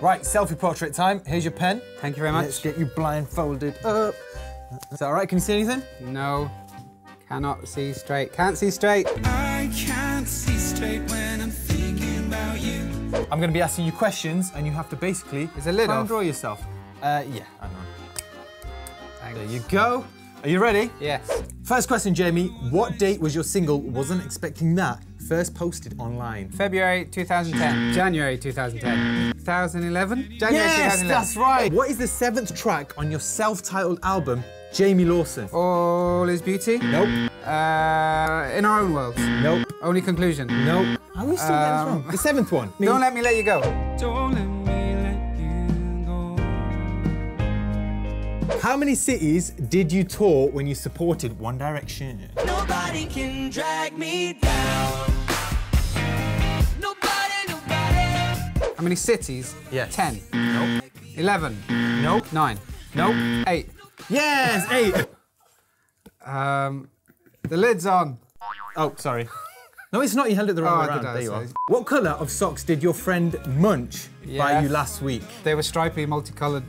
Right, selfie portrait time. Here's your pen. Thank you very much. Let's get you blindfolded up. Is that all right? Can you see anything? No, cannot see straight. Can't see straight. I can't see straight when I'm thinking about you. I'm going to be asking you questions, and you have to basically Is the lid try and draw yourself. Uh, yeah, I know. Thanks. There you go. Are you ready? Yes. First question, Jamie. What date was your single "Wasn't Expecting That" first posted online? February 2010. January 2010. 2011? January Yes, 2011. that's right. What is the seventh track on your self-titled album, Jamie Lawson? All is beauty. Nope. Uh, in our own worlds. Nope. Only conclusion. Nope. How are we still getting this Um, wrong? The seventh one. Don't let me let you go. How many cities did you tour when you supported One Direction? Nobody can drag me down. Nobody, nobody. How many cities? Yes. 10. Nope. 11. Nope. 9. Nope. 8. Yes, eight. Um, the lid's on. Oh, sorry. No, it's not. You held it the wrong Oh, way I around. did, There you are. What colour of socks did your friend Munch buy you last week? They were stripy, multicoloured,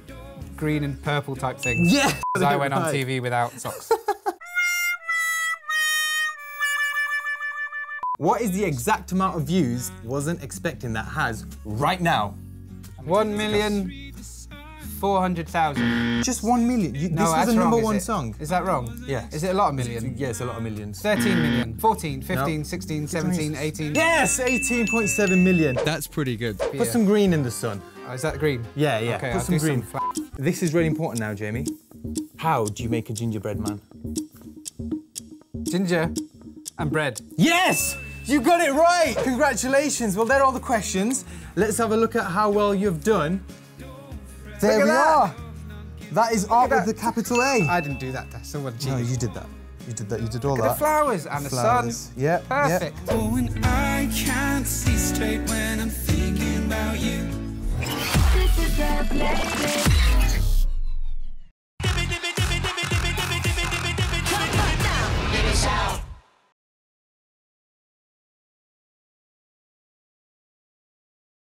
green and purple type things. Yeah. 'Cause I went on TV without socks. What is the exact amount of views wasn't expecting that has right now? One million four hundred thousand. Just one million. You, No, this was that's the number wrong, one it? song. Is that wrong? Yeah. Is it a lot of million? Yeah, a lot of millions. 13 million, 14, 15, No. 16, 17, 18. Yes, 18.7 million. That's pretty good. Put some green in the sun. Oh, is that green? Yeah, yeah. Okay, Put I'll some do green. some This is really important now, Jamie. How do you make a gingerbread man? Ginger and bread. Yes! You got it right! Congratulations. Well, there are all the questions. Let's have a look at how well you've done. There Look at we that. are. That is art at with the capital A. I didn't do that. That's someone no, cheated. you did that. You did that. You did all Look that. the flowers and the Flowers. sun. Yep, Perfect. Oh, and I can't see straight when I'm thinking about you. Playlist.